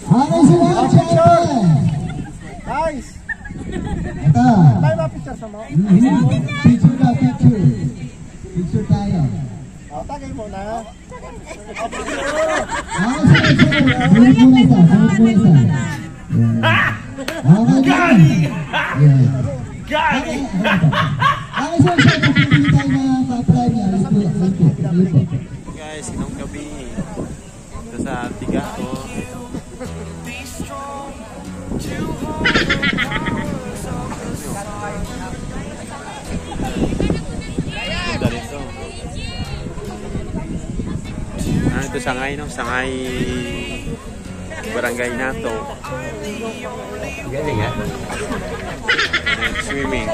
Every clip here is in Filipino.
Okay sila, syempre. Guys, Ito. tayo ba picture sa mo? Mhm. Picture na, picture. Picture tayo. O, tagay mo na. Okay, sila, isa, sunod muna isa. Yan. Okay, Yan. Gagi! Okay, sir, sir, pipili tayo ng pa-prime niya. Guys, sinong gabi. Ito sa Ano ito, Sangay, no? Sangay Barangay Nato. Galing, ha? Swimming.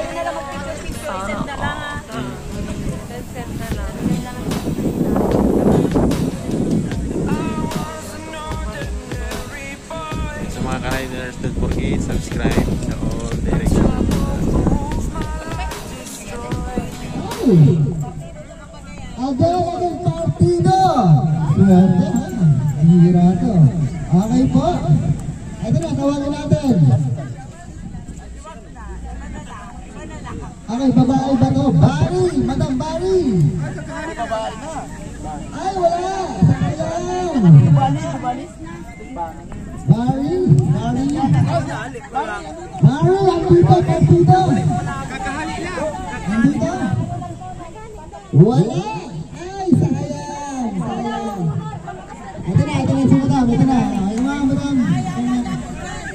Na si Madam, ito na. Ay, mga Madam.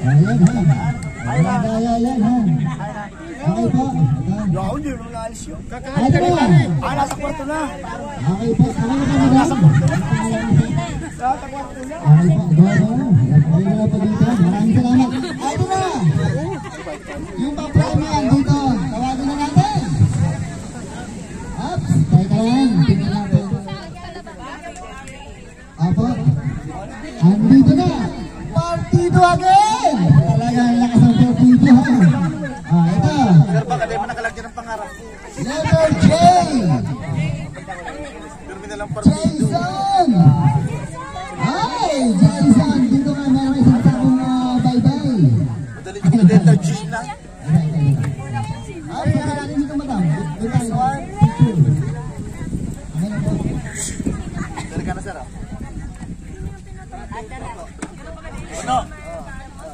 Ayan, ha. Ayan, kaya yan, ha. Okay po. Yo, hindi mo naalis yun. Ito na. Ah, nasa kwarto na. Okay po. Okay na po, Madam.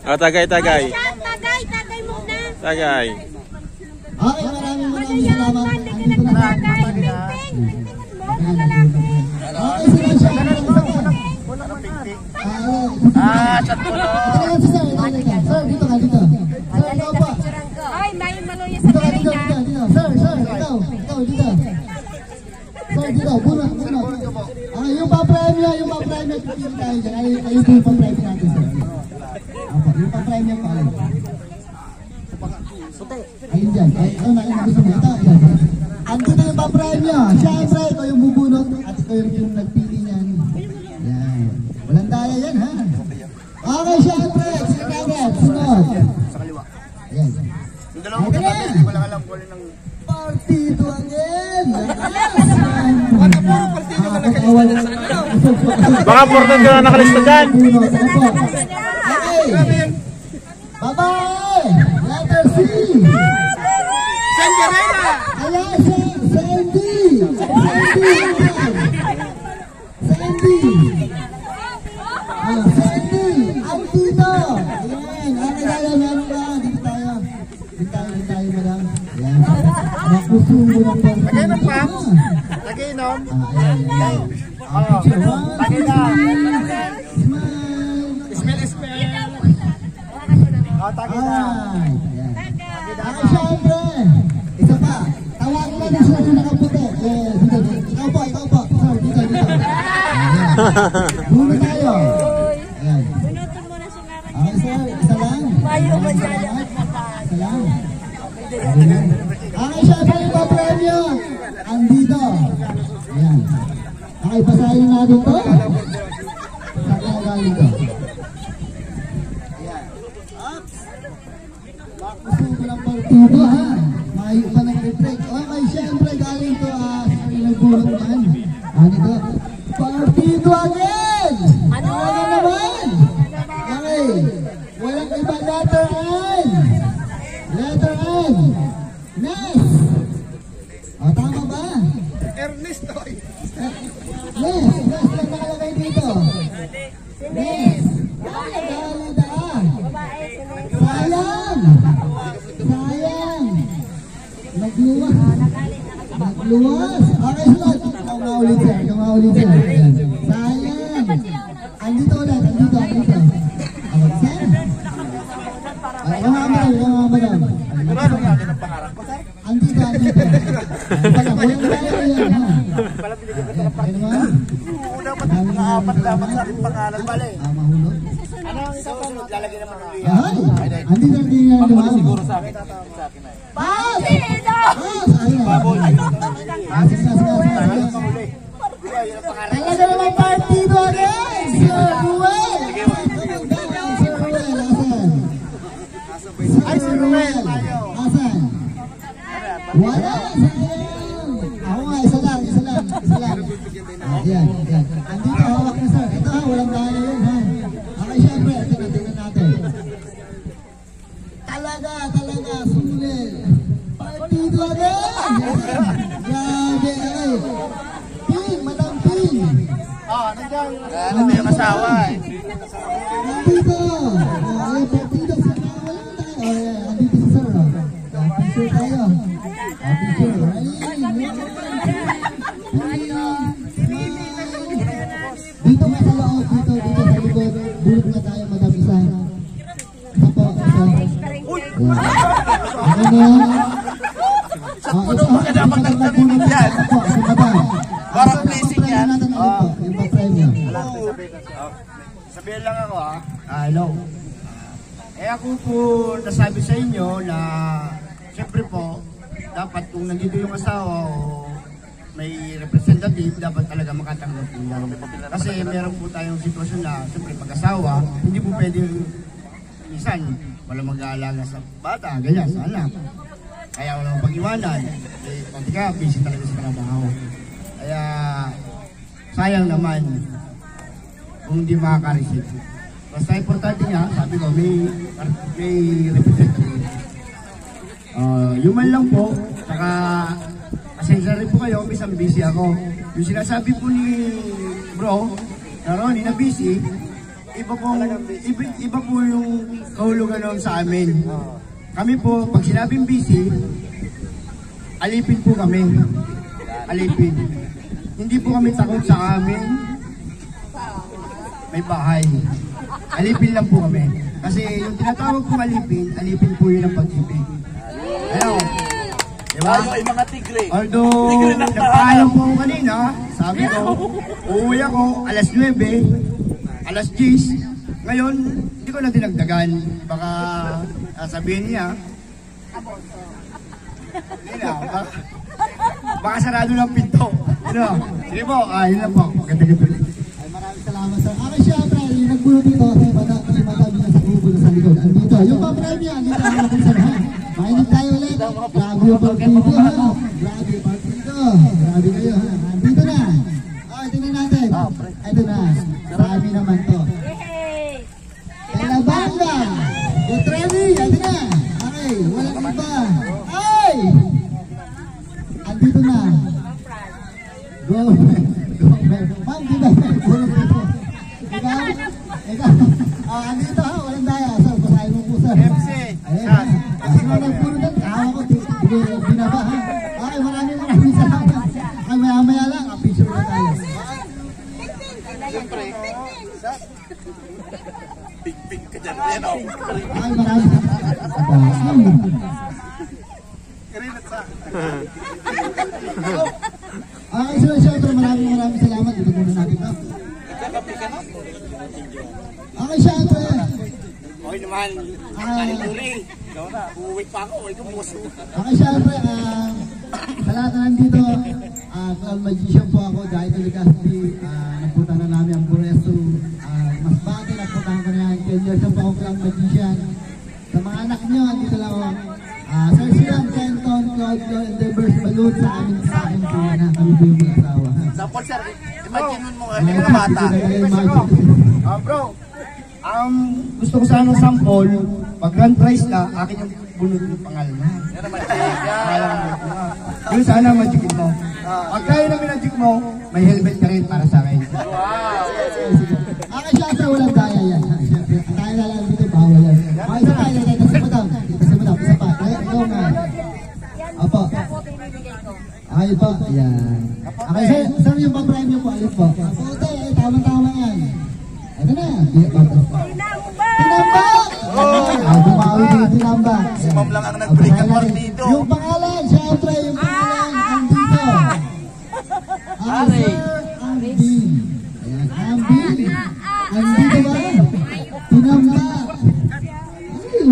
Ah, tagay, tagay. Tagay, tagay muna. Tagay. Okay, maraming maraming salamat. Na. Tagay, ping-ping. Ping-pingan mo, lalaki. Okay. Ah, chat mo no. Ito na sir. Ito na ka. Sir, dito ka, dito. Sir, ikaw pa. Ay, may maluya sa dito. Sir, sir, ikaw. Ikaw, dito. Sir, dito. Bunot, bunot. Ah, yung pa-premyo, yung pa-premyo, pipili tayo dyan. Ay, ayun po yung pa-premyo natin, sir. Yung pa-premyo pa. Ayun. Ayun dyan. Ay, ayun na, ayun, gusto mo. Ito, ayun. Andito yung pa-premyo. Siyempre, ikaw yung bubunot at ikaw yung, yung nagpili niyan. Yan. Walang daya yan, ha? Okay, siyempre. Sige agad. Sunod. Sa kaliwa. Ayan. Yung dalawang Okay kapatid, hindi ko lang alam kung alin ang... Partido again! Ano po, partido ka nakalista dyan sa ano? Baka important ka na nakalista dyan. Okay. Babae! Letter C! San Guerrera! Kaya si Sandy! Sandy! Sandy! Ah, Sandy! Ang dito! Ayan, ano tayo, meron ka? Dito tayo. Dito tayo, dito tayo, madam. Ayan. Nakusumo ng partido. Lagay ng pumps. Lagay nom. Ah, ayan, ayan. Ah, Oh, picture. One, lagay na. Smile! Smell, smell. Oh, tagay na. Ay, Huli tayo. Ayan. Bunutin mo na si Mara. Okay, sir. Isa lang. Bayo ko Isa dyan. lang. Isa lang. Ayan. Okay, syempre yung pa premyo. Andito. Ayan. Okay, basahin natin to. Yes, last lang nakalagay dito. Yes. Dahil daan. Sayang. Sayang. Nagluwas. Nagluwas. Okay, sunod. Kamauli sir. Kamauli sir. Ruel. Asan? Wala! Sayang! Ako nga, isa lang, isa lang, isa lang. Ah, Yan, yan. Dapat nagtalinod yan. Parang blessing yan. po, yung pa-premyo. Sabihin lang ako ah. Ah, hello. Eh ako po nasabi sa inyo na siyempre po dapat kung nandito yung asawa o may representative dapat talaga makatanggap po yan. Kasi meron po tayong sitwasyon na siyempre pag-asawa hindi po pwede minsan wala mag-aalaga sa bata, ganyan, sa anak. Kaya wala pag-iwanan. Eh, pati ka, busy talaga sa trabaho. Kaya sayang naman kung hindi makaka-receive. Basta importante nga, sabi ko, may, may representative. Uh, yun man lang po, saka pasensya rin po kayo, minsan busy ako. Yung sinasabi po ni bro, na Ronnie na busy, iba po, iba, iba po yung kahulugan nun sa amin. Kami po, pag sinabing busy, alipin po kami. Alipin. Hindi po kami takot sa amin, may bahay. Alipin lang po kami. Kasi yung tinatawag kong alipin, alipin po yun ang pag-ibig. Ayun. Diba? Tayo ay mga tigre. Although, Tigre ng nagpaalam po ako kanina, sabi ko, uuwi ako alas 9, alas 10. Ngayon, hindi ko na dinagdagan. Baka ah, sabihin niya, hindi na, baka, baka sarado ng pinto. Ano? Sige po, ah, yun lang po. Maganda po. Ay, maraming salamat sir. Ako syempre, yung nagbulot dito, si Madam, si Madam yung sa grupo na sa likod. Andito, yung pa-premyo, andito ang sa lahat. Mainit tayo ulit. Grabe yung partido, ha? Grabe yung partido. Grabe kayo, ha? Andito na. Oh, tingnan natin. Ito na. Marami naman to. Yay! Calabanga! Get ready! Ito na. Okay, walang iba. Ay! Andito na. Go. Go. Ma'am, di ba? Bulot dito. Ikaw? Ikaw? Ah, andito ha, walang daya. Sir, basahin mo po, sir. MC, Ayan, ha? Kasi nung nagpulot yan, kahawa ko, di- di- binaba, ha? Okay, maraming maraming salamat. Okay, maya-maya lang, ah, picture na tayo. Ping-ping ka dyan. Ayan o. Ay, so syempre maraming maraming salamat. Ito muna natin na. Okay, syempre. Okay naman. Ah, Turing. Ikaw na. Uuwi pa ako. Ikaw muso. okay, syempre. ah, sa lahat na nandito, ah, clown magician po ako. Dahil to Legazpi, uh, nagpunta na namin ang Buresto. Uh, mas bati, nagpunta ko na yan. 10 years po ako clown magician. Sa mga anak nyo, andito lang ako. Ah, Sir Siam, Kenton, Claudio, and Debers Balloon sa amin sa akin po na kami po yung ha? Sample sir. Imagine mo, hindi ka bata. Ah, bro. Um, gusto ko sana ng sample. Pag grand prize na, akin yung bunod ng pangalan mo. Yan naman. Yan. Yun sana magic mo. Pag kaya namin magic mo, may helmet ka rin para sa akin. Wow. Okay, syempre, walang daya yan. Apo. Okay po, yan. Okay, sir, sir yung pa-prime niyo po, alin po? Apo, ito, eh, tama-tama yan. Ito na. Tinamba! Ay, bumawi din yung tinamba. Si Ma'am lang ang nag-break ang partido. Yung pangalan, syempre, yung pangalan, andito. Answer, Andy. Ayan, Andy. Andito ba? Tinamba. Ay,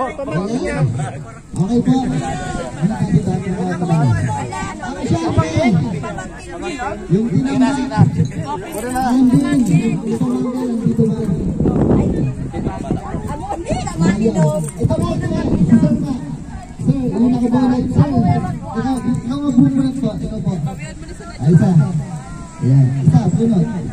Okay po. Ano ka dito? Ano ka dito? Okay, syempre. Yung tinamba. Andy. Yung pangalan, andito ba? Ito po, ito po. Sir nga. Sir, ano nakabulat? Sir, ikaw, ikaw nga bumulat po. Ikaw po. Ay, isa. Ayan. Isa, bunot.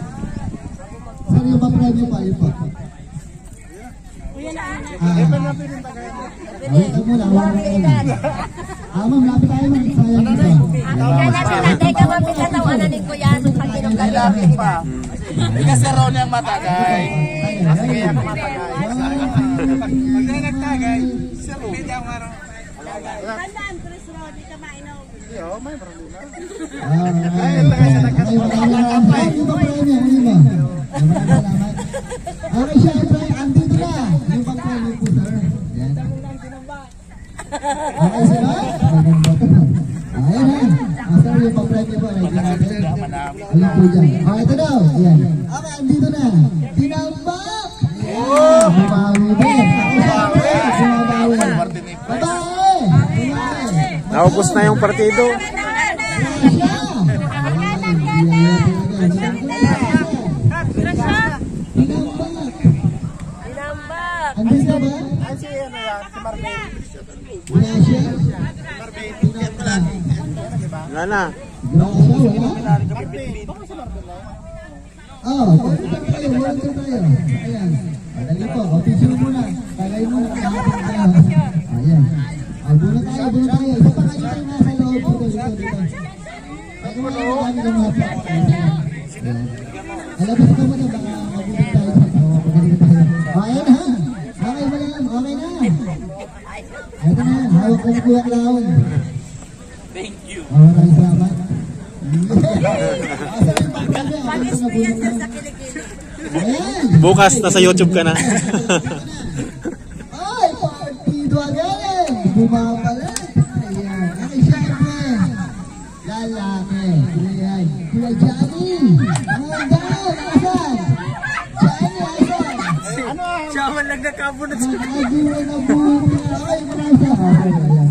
Tinambak! Bumawi din. Syempre, bumabawi. Babae! Naubos na yung partido. Tinambak! Andito ba? Gracia? Tinambak. Wala na. Gracia, wala? Oh, volunteer tayo, volunteer tayo. Ayan. Madali po, o picture muna. Tagay muna, kakapit tayo. Ayan. Ah, buno tayo, buno tayo. Isa pa kayo tayo nasa loob dito, dito, dito. Bago mo lang kami ng mga pa. Ayan. Alabas ka muna, baka mabuti tayo. Oo, magaling tayo. O, ayan ha. Okay ba lang? Okay na. Ito na, hawak ko ni Kuya Clown. Thank you. Oh, salamat. Ah, Ayan. Bukas, nasa YouTube ka na. Ay, partido agad! Bumabalik! Ayan. Ay, syempre. Lalaki. Sila yan. Sila Johnny. Mga daw, asan? Johnny, asan? Siya man lang nagkabunot Mga agiwan na buhay. Ay, marasa. Okay, ayan.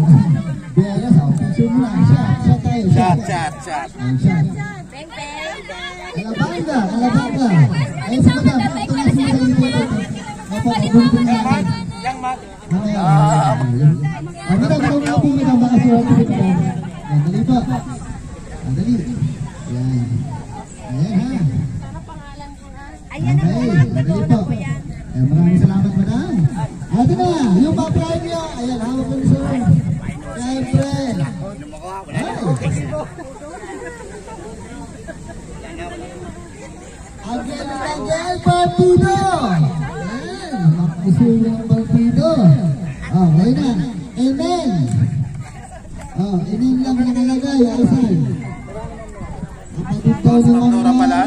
Pero sa picture mo lang. Siya, siya tayo. Siya. Chat, chat, chat. Ayan, siya. Beng, beng. Kalabanga, kalabanga. Ayun sa na sila sa inyo. Napakabuntin natin. Yang mat. Ang madam, kung mga po baka suwag ko dito. Ayan, dali pa. Ah, dali. Yan. Ayan ha. Ayan ang mga dali botola po. ko yan. Ayan, maraming salamat madam. Ito na, yung pa-prime nyo. Ayan, hawak ko ni sir. Siyempre. Agel, partido! Ayan, makusulo ang partido. Oh, ayun na. Amen. Oh, amen lang nakalagay, Asan. Kapatid daw ng mga Nora pala?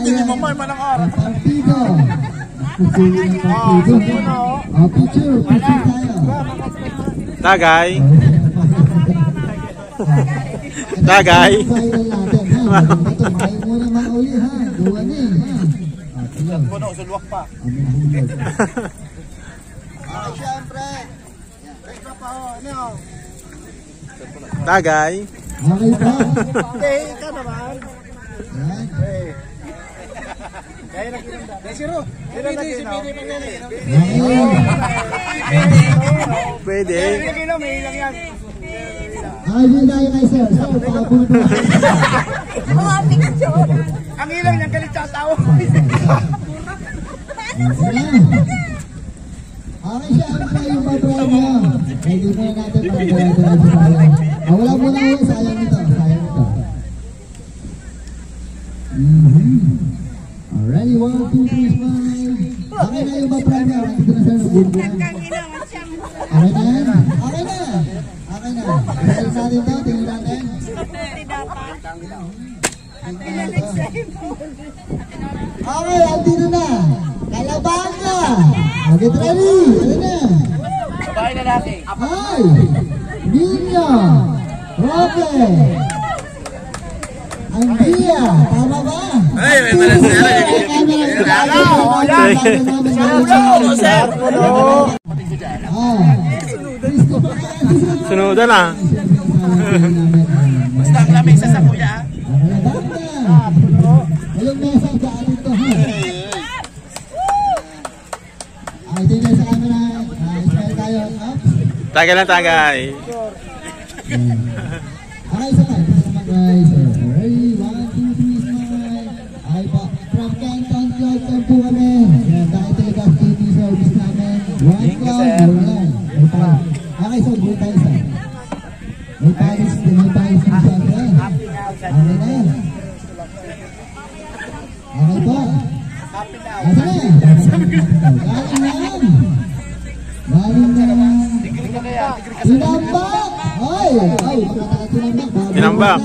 Hindi mo may malang araw. Partido. Makusulo ang partido. Oh, picture, picture tayo. Tagay. Tagay. Viral natin, ha? Ito, may muna mauli, ha? Duwan eh, ha? Ah, sige. Sulwak pa. Hulog. Ah, syempre. Ito pa ho, ano? Tagay. Okay pa. Hindi, ikaw naman. Yan. Kaya nagkinanda. Desiro. Sino? Ayun. Pwede. Nagkinaw, may ilang yan. Ay, hindi tayo kay sir. Sir, picture. Ang ilang niyan, galit sa tao. Okay ano na yung pa-drive niya? Ready na natin para diretso tayo. Ah, wala muna yun, sayang ito. Sayang ito. Mhm. Alrighty, one, two, three, smile. Okay na yung ba-prime niya? Nandito na sir, nag-build na. Okay na yan? Okay na. Sa. Okay, andito na. Kalabahan na. Get ready. Ano na? Babae lalaki. Ay! Nino! Roque! Andia! Tama ba? Ay, may balanse na. Sunodan na. Basta ang lamesa sa kuya. Walang mesa daan dito ha. Ay, tingnan sa camera. Ah, smile tayo. Tagay lang tagay. Okay, pa. Isa naman guys. Ready? One, two, three, smile. Ay po. From Canton Cloud Camp po kami. Yan, dahil talaga TV service namin. One cloud. Pa. Okay, so go tayo sa. Tinambak.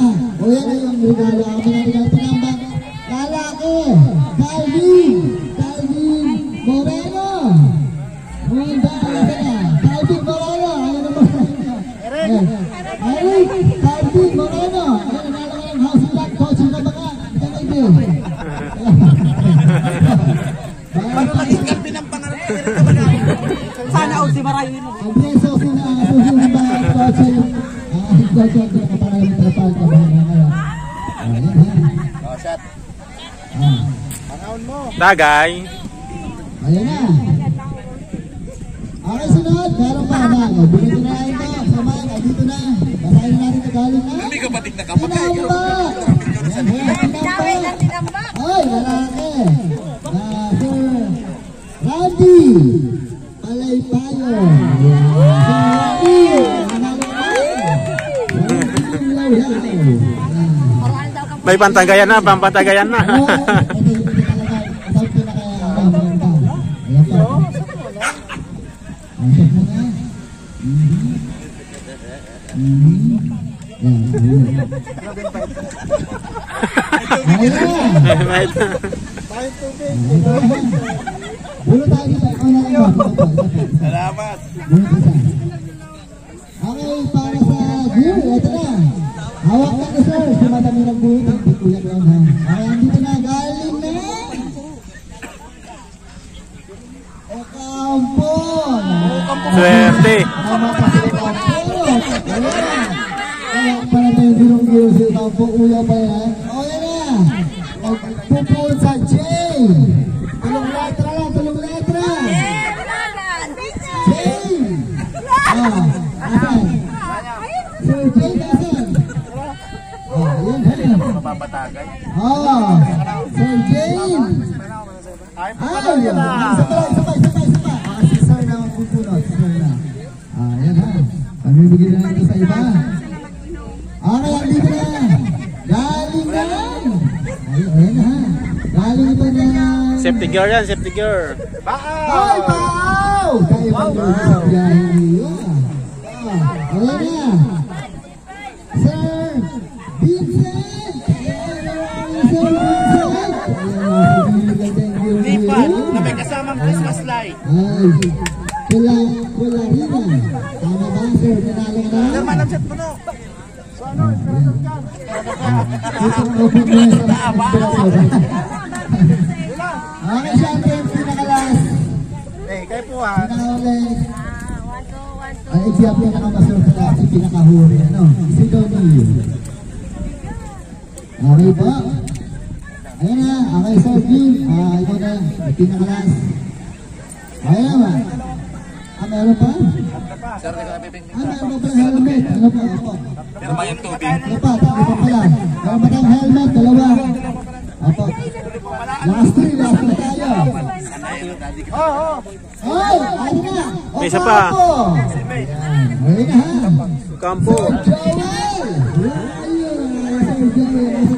Pinakapangalan ng trapal ka ba na ha. Oh, shot. Ah, Tagay. Ayan na. Okay, sunod. Meron pa na. O, Bunutin na natin ito. Ah, dito na. Basahin na natin ito galing na. Hindi ka batik na kapatay. Tinambak. ng tinambak. Ay, lalaki. Ah, Sir Randy Palaypayo. Sir Randy. Ba? Ito pa, ito pa. Salamat. Okay, para sa gear, ito na. Hawak na ka sir. Si Madam yung bulo. Hindi kuya ko ha. Okay, andito na. Galing na. Ocampo. Swerte. Tama pa Ah, Sir Jay! Ay, isa pa, isa pa, isa pa, isa pa. Ah, si Sir na magpupunot, si Sir na. Ah, yan ha. Pamimigay na natin sa iba. Okay, andito na. Galing na. Ay, ayan ha. Galing ito na. Safety gear yan, safety gear. Ay, wow! Kaya ba yung biyahe Ah, ayan na. Na kasamang Christmas light. Ay, kula, kula rin na. Tama ba, sir? Nanalo ka na? Sir, manang set mo no. Itong open mo sa Okay, syempre, yung pinakalas. Eh, kayo po ha. Pinakalas. Ay, siya pinakamasur sa lahat, pinakahuri, ano? Si Donnie. Okay po. Ayan na, okay, Sir. Ah, ikaw na, yung pinakalas. Okay naman. Ah, meron pa? Sir, hindi ko napiping. Ah, meron pa pala helmet. Ano pa, ano pa? Pero may yung tubig. Ano pa, ito pa pala. Meron pa tayong helmet, dalawa. Apo. Last three, last three tayo. Ay, ano na? May isa pa. Opo. Ayan, ayun na ha. Kampo. Joel! Ayun, Sir Joel,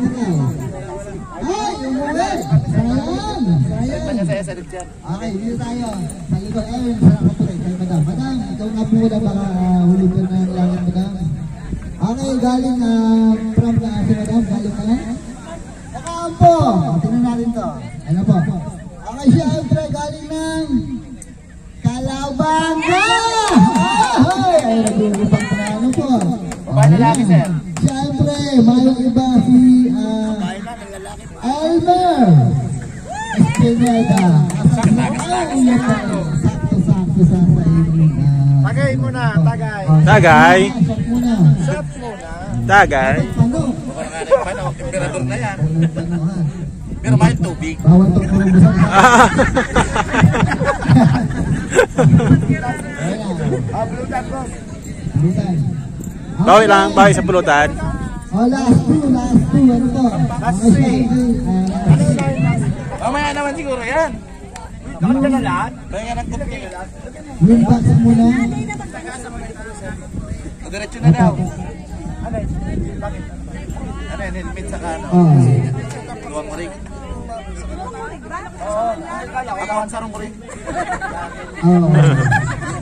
Okay, dito tayo. Sa likod, ayun, sa kapatid, kay madam. Madam, ikaw nga po muna baka uh, hulog ka ng langit, madam. Okay, galing uh, from na si madam, galing na. Nakampo! Tingnan natin to. Ano po? Okay, syempre, galing ng Kalabanga! Ahoy! Ay, nag-uupang na ano po. Babae lalaki, sir. Sa sa inyong... ah, Tagay muna, tagay. Tagay. Shot muna. Tagay. Emperador na yan. Pero mahal tubig. Bawal to kung gusto. Boss. Bawi lang, bawi sa pulutan. Oh, last two, last two. Ano po? Last three. Dapat ka na lahat? Kaya ng tubig. yung box muna. Diretso na daw. Ano yan? Helmet sa kano. Luwang ring. Oo. Akawan sarong ring. Oh.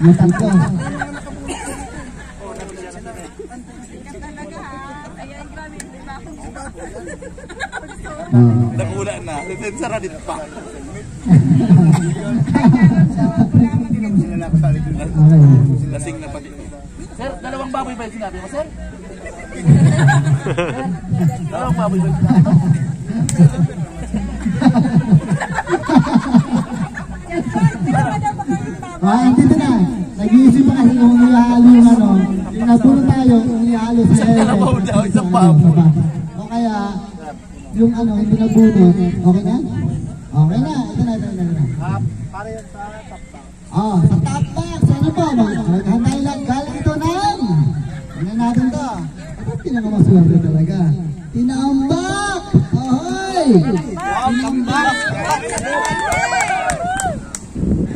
Yung tatlo. Oh. Nakula na. Sensara din pa. Okay. Lasing na pati. Sir, dalawang baboy ba yung sinabi mo, sir? dalawang baboy ba yung sinabi mo? Ah, andito na. Nag-iisip pa kasi kung ihalo yung ano. Yung napuno tayo, kung ihalo sa Isang kalabaw daw, isang baboy. O kaya, yung ano, hindi nabunot. Okay na? Okay na. Ito na, ito na, ito na. Ah, para yan sa top box. Oh, sa top box, ano ba? Maghantay lang. Galing ito ng. Tingnan natin to. Ito pinakamaswerte talaga. Tinambak! Ahoy! Tambak!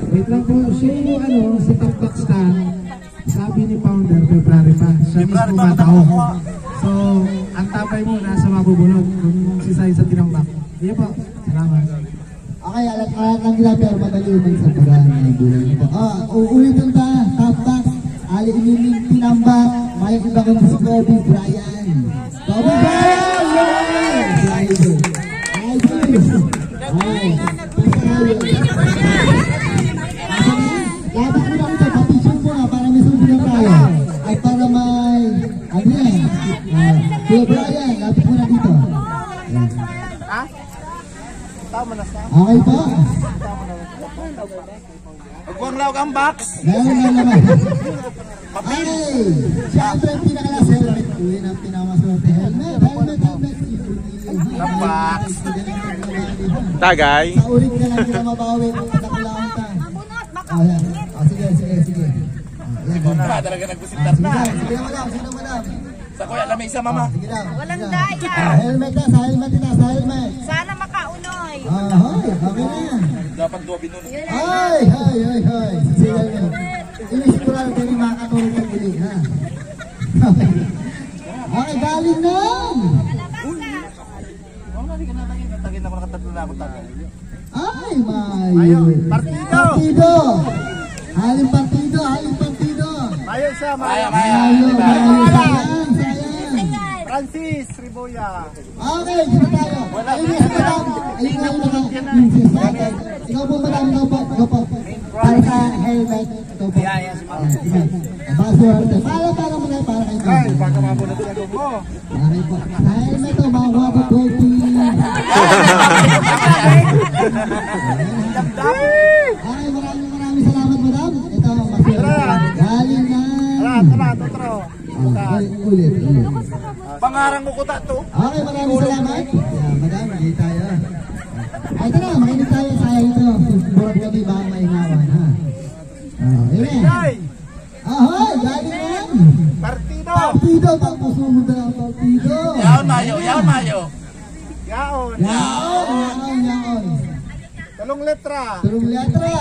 Wait lang po, so ano, sa Ha? Na. Okay po. Huwag raw ang box. Meron na naman. Ay, siyempre ang pinakalas helmet. Uwi ng pinakamaswerte. Helmet, helmet, helmet. Tapak. Tagay. Sa ulit ka lang nila mabawi. Pagkakalaon ka. Oh, yan. Oh, sige, sige, sige. Yan. Kontra, talaga nagbusitar Sige na. sige madam. Sige madam. Sa kuya lamay sa mama. Sige lang. Walang sige lang. daya. Ah, Helmet na, sa helmet na, sa helmet. Sana makaunoy. Ah, hoy, okay na. Dapat duwa binun. Ay, ay, ay, ay. Sigal mo. Inisip ko lang kayo makakatulog ng gili, ha? Okay. Okay, galing na. Oh. Ay, may. Ayun, partido. Partido. Haling partido, haling partido. Mayo siya, Maya, Mayo. maya. Ayun, Diba? ayun, sayang, sayang. Francis Riboya. Okay, dito tayo. Ayun yung madam. Ayun mga. Ikaw po madam, ikaw po, ikaw po. Para sa helmet, ikaw po. Yeah. Ah. Para, para mo na, para kay Ay, baka mabunod sa mo. Okay po. Sa helmet to, makuha ko trophy. Okay, maraming maraming salamat madam. Ito, maswerte. Galing na. Tara, tara, totro. Ah, ulit, ulit. Pangarang ko kuta to. Okay, maraming salamat. Yeah, madam, hindi tayo. Ay, ito na, makinig tayo sa ito. Burap gabi, baka maingawan, ha? Ah, eh. Ay, Ahoy, galing yan. partido. Partido, pagpasumunod na ang partido. Yaon mayo, yaon mayo. Yaon. Yaon, yaon, yaon. Talong letra. Tulong letra.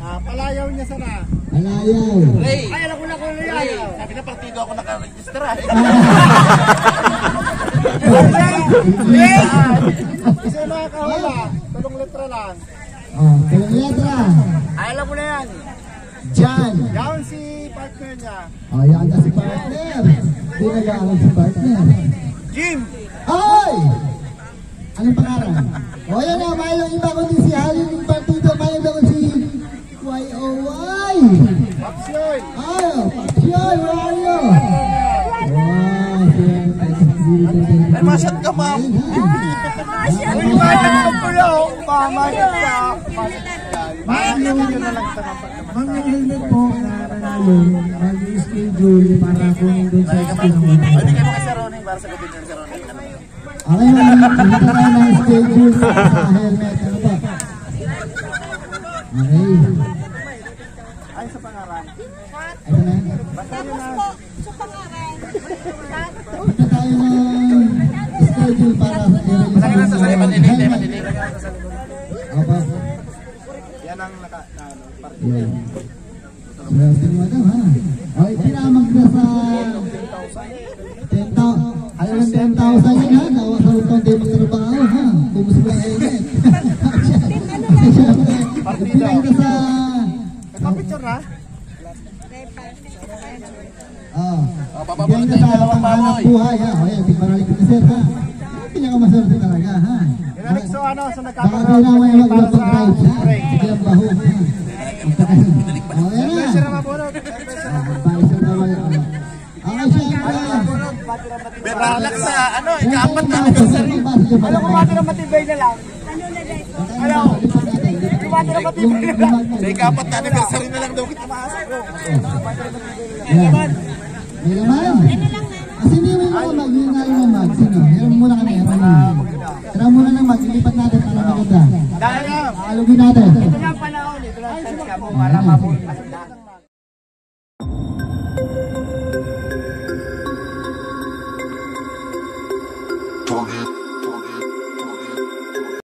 Ah, palayaw niya sana. Alayaw. Ray. Ay, alam ko na kung ano Ray. yan. Sabi na partido ako nakaregister ah. Ray! Kasi makakahula. Talong letra lang. Oh, kayong letra. Ay, alam na yan. Jan. Yan si partner niya. Oh, yan na si partner. Hindi nag-aalam si partner. Jim! Ay! Anong pangalan? O yan na, mayroong iba kundi si Halin ng partido, mayroong si YOY. Aksyon! Ay, Paksyoy, where are you? Wow. Ay, masyad ka, ma'am. Masyad ka pala. Pamasyad ka. Masyad ka na sa Mga helmet po na nanalo, mag-schedule para kunin doon sa school mga. Pwede kayo kasi Roning para sagutin nyo si Roning. Okay, ma'am. Hindi tayo ng schedule sa helmet. Ano ba? Okay. Ay, sa pangalan. Ito na. Tapos po, sa pangalan. Punta tayo ng schedule para i-release ang sa helmet. Opo. Yan ang naka... na ano, part- Yan. Swerte mo daw, ha? Okay, pinamag na sa 10,000. Ayaw ng 10,000 yan, ha? Gawa sa utang di magtrabaho, ha? Kumusta ba helmet? Pinag na sa... Kapicture na? Oh, bigyan ka sa pangalan ng buhay, ha? O yan, tigmaralik ka sir, ha? Pinakamaswerte talaga, ha? Yan ang so ano, sa Baka nagkakaroon kailangan mo yung para sa mag-drive, ha? break. Sige ang baho, ha? O, yan na. Mabunod. Naman. Relax sa ano, ikapat na anniversary. Alam ko mati na matibay na lang. Kumati na matibay na lang. Sa ikapat na anniversary na lang daw kita. Yan. May laman. Kasi hindi mo yung mag, yung nga yung mag. Sino? Meron muna kami. Meron muna. Tara muna ng mag. Ilipat natin para maganda. Dahil. Alugin natin. Ito na ang panahon. Ito na ang chance ka mo para mabunod.